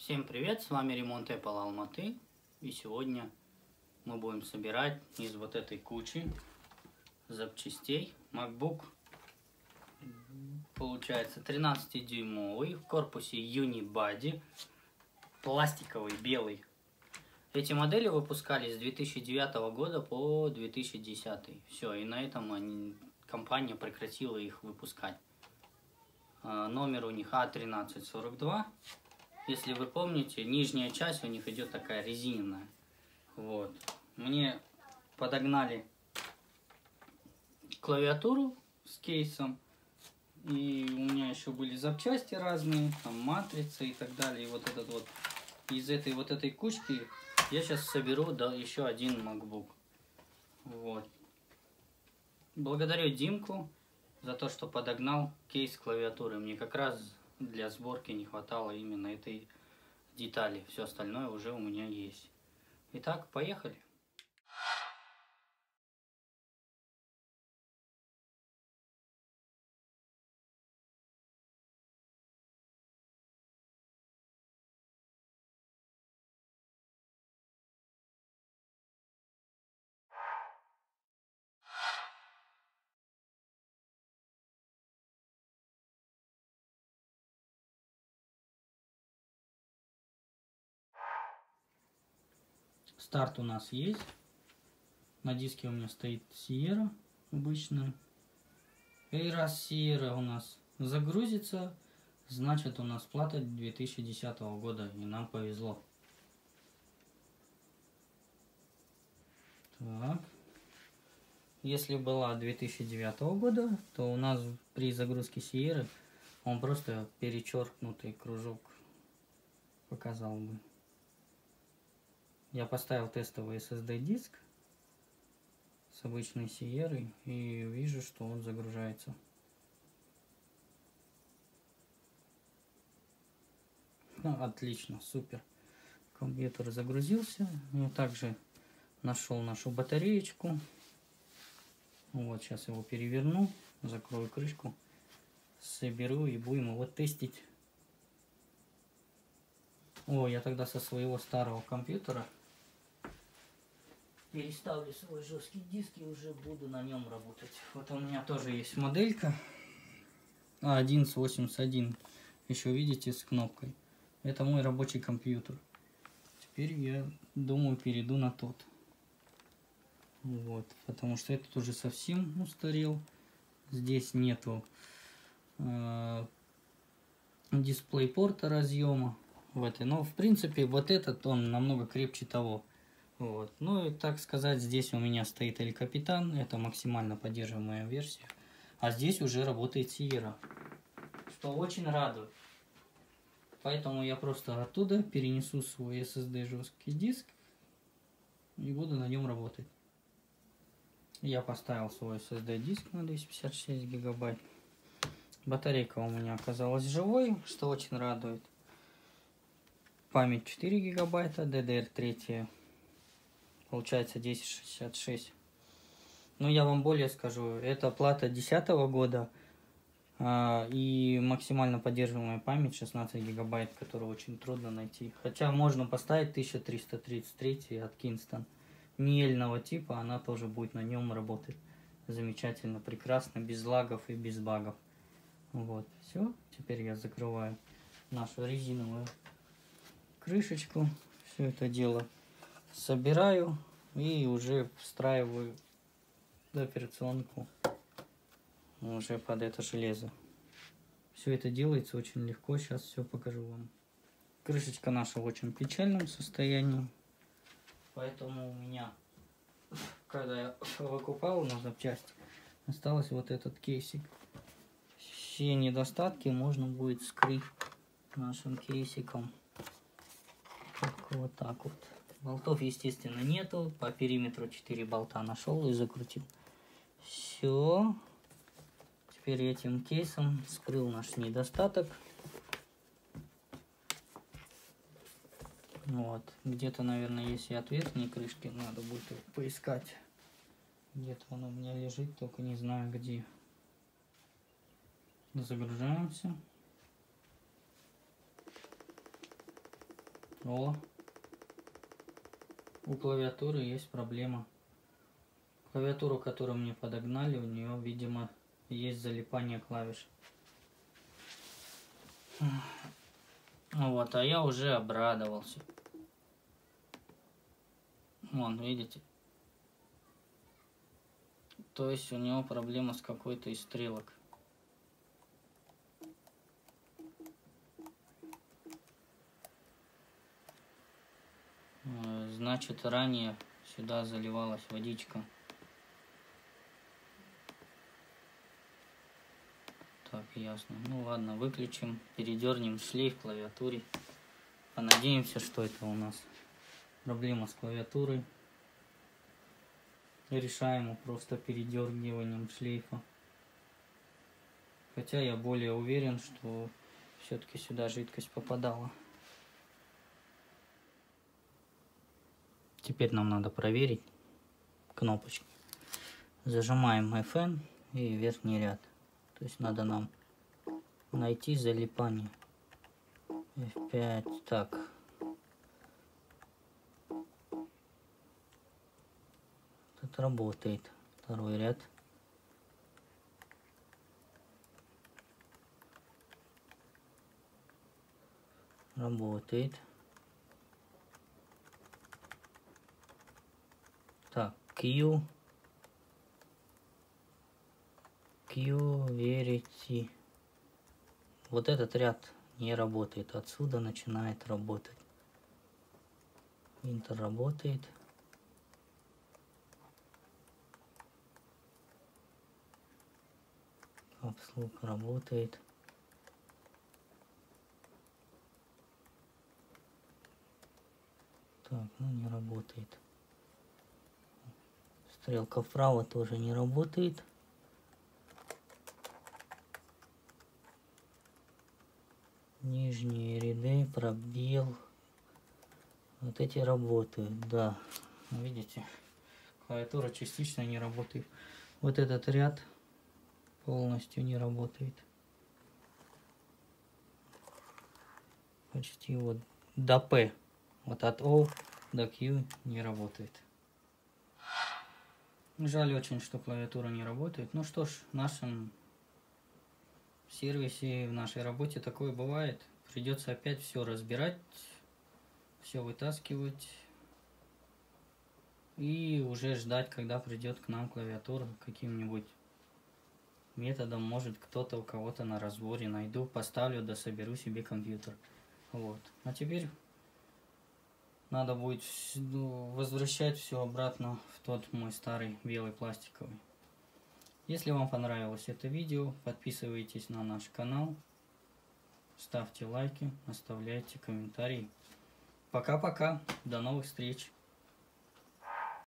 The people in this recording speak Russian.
Всем привет, с вами Ремонт Apple Алматы. И сегодня мы будем собирать из вот этой кучи запчастей MacBook. Получается 13-дюймовый, в корпусе Unibody, пластиковый, белый. Эти модели выпускались с 2009 года по 2010. Все, и на этом они, компания прекратила их выпускать. А, номер у них А1342. Если вы помните, нижняя часть у них идет такая резиновая. Вот. Мне подогнали клавиатуру с кейсом. И у меня еще были запчасти разные, там матрицы и так далее. И вот этот вот из этой вот этой кучки я сейчас соберу да, еще один MacBook. Вот. Благодарю Димку за то, что подогнал кейс клавиатуры. Мне как раз для сборки не хватало именно этой детали. Все остальное уже у меня есть. Итак, поехали. Старт у нас есть. На диске у меня стоит Sierra обычная. И раз Sierra у нас загрузится, значит у нас плата 2010 года. И нам повезло. Так. Если была 2009 года, то у нас при загрузке Sierra он просто перечеркнутый кружок показал бы. Я поставил тестовый SSD диск с обычной Sierra и вижу, что он загружается. Ну, отлично, супер. Компьютер загрузился. Я также нашел нашу батареечку. Вот, сейчас его переверну, закрою крышку, соберу и будем его тестить. О, я тогда со своего старого компьютера переставлю свой жесткий диск и уже буду на нем работать. Вот у меня тоже есть моделька A1181. Еще видите с кнопкой. Это мой рабочий компьютер. Теперь я думаю перейду на тот. Вот, потому что этот уже совсем устарел. Здесь нету э, дисплей порта разъема в этой. Но в принципе вот этот он намного крепче того. Вот. Ну и так сказать, здесь у меня стоит Эль Капитан, это максимально поддерживаемая версия. А здесь уже работает Sierra, что очень радует. Поэтому я просто оттуда перенесу свой SSD жесткий диск и буду на нем работать. Я поставил свой SSD диск на 256 гигабайт. Батарейка у меня оказалась живой, что очень радует. Память 4 гигабайта, DDR3 получается 1066. Ну, я вам более скажу, это плата 2010 года э, и максимально поддерживаемая память 16 гигабайт, которую очень трудно найти. Хотя можно поставить 1333 от Kingston. Неельного типа, она тоже будет на нем работать замечательно, прекрасно, без лагов и без багов. Вот, все. Теперь я закрываю нашу резиновую крышечку. Все это дело собираю и уже встраиваю операционку уже под это железо. Все это делается очень легко, сейчас все покажу вам. Крышечка наша в очень печальном состоянии, поэтому у меня, когда я выкупал на запчасти, осталось вот этот кейсик. Все недостатки можно будет скрыть нашим кейсиком. Только вот так вот. Болтов, естественно, нету. По периметру 4 болта нашел и закрутил. Все. Теперь этим кейсом скрыл наш недостаток. Вот. Где-то, наверное, есть и от верхней крышки. Надо будет поискать. Где-то он у меня лежит, только не знаю где. Загружаемся. О, у клавиатуры есть проблема. Клавиатуру, которую мне подогнали, у нее, видимо, есть залипание клавиш. Вот, а я уже обрадовался. Вон, видите? То есть у него проблема с какой-то из стрелок. Э, значит, ранее сюда заливалась водичка. Так, ясно. Ну ладно, выключим, передернем шлейф клавиатуре. Понадеемся, что это у нас проблема с клавиатурой. Решаем просто передергиванием шлейфа. Хотя я более уверен, что все-таки сюда жидкость попадала. Теперь нам надо проверить кнопочки. Зажимаем FN и верхний ряд. То есть надо нам найти залипание. F5. Так. Тут работает второй ряд. Работает. Так, Q. Q, верите. Вот этот ряд не работает. Отсюда начинает работать. Интер работает. Капслук работает. Так, ну не работает. Стрелка вправо тоже не работает. Нижние ряды, пробел. Вот эти работают, да. Видите, клавиатура частично не работает. Вот этот ряд полностью не работает. Почти вот до P. Вот от O до Q не работает. Жаль очень, что клавиатура не работает. Ну что ж, в нашем сервисе, в нашей работе такое бывает. Придется опять все разбирать, все вытаскивать. И уже ждать, когда придет к нам клавиатура каким-нибудь методом. Может кто-то у кого-то на разборе найду, поставлю, да соберу себе компьютер. Вот. А теперь надо будет ну, возвращать все обратно в тот мой старый белый пластиковый. Если вам понравилось это видео, подписывайтесь на наш канал, ставьте лайки, оставляйте комментарии. Пока-пока, до новых встреч!